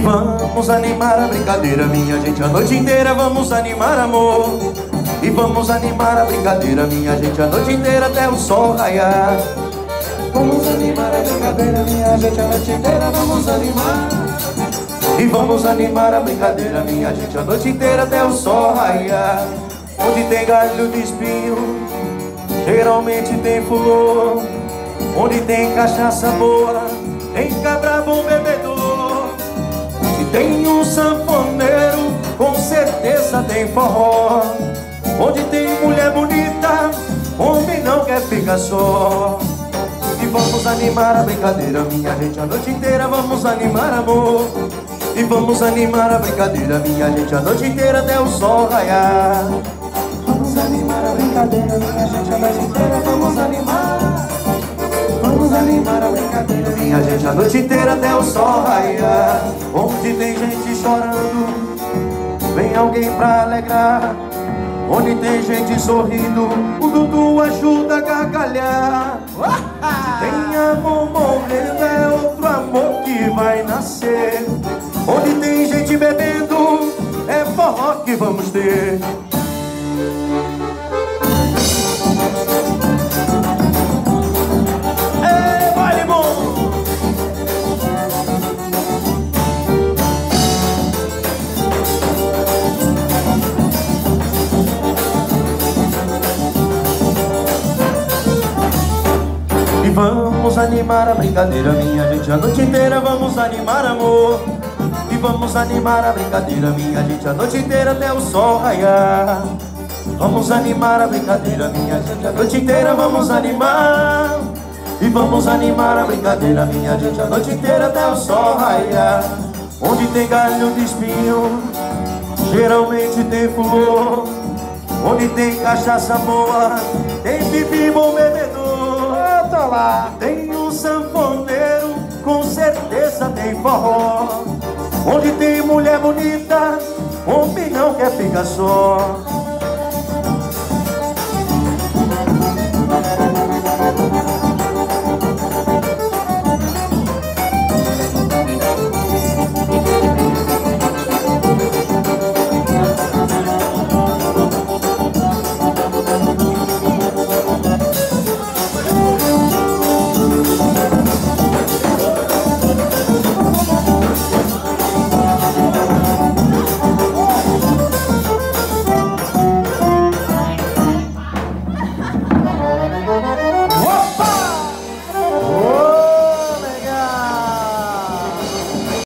vamos animar a brincadeira, minha gente, a noite inteira vamos animar amor. E vamos animar a brincadeira, minha gente, a noite inteira até o sol raiar. Vamos animar a brincadeira, minha gente, a noite inteira vamos animar. E vamos animar a brincadeira, minha gente, a noite inteira até o sol raiar. Onde tem galho de espinho, geralmente tem flor. Onde tem cachaça boa, tem cabra bom bebedor. Tem um sanfoneiro, com certeza tem forró. Onde tem mulher bonita, homem não quer ficar só. E vamos animar a brincadeira, minha gente, a noite inteira vamos animar amor. E vamos animar a brincadeira, minha gente, a noite inteira até o sol raiar. Vamos animar a brincadeira, minha gente, a noite inteira vamos animar. Vamos animar a brincadeira, minha gente, a noite inteira até o sol raiar. Onde tem gente chorando, vem alguém pra alegrar. Onde tem gente sorrindo, o Dudu ajuda a gargalhar. Tem amor morrendo, é outro amor que vai nascer. Onde tem gente bebendo, é forró que vamos ter. Vamos animar a brincadeira, minha gente, a noite inteira vamos animar amor. E vamos animar a brincadeira, minha gente, a noite inteira até o sol raiar. Vamos animar a brincadeira, minha gente, a noite inteira vamos animar. E vamos animar a brincadeira, minha gente, a noite inteira até o sol raiar. Onde tem galho de espinho, geralmente tem flor. Onde tem cachaça boa, tem pipi bom bebedor. Tem um sanfoneiro, com certeza tem forró. Onde tem mulher bonita, homem não quer ficar só.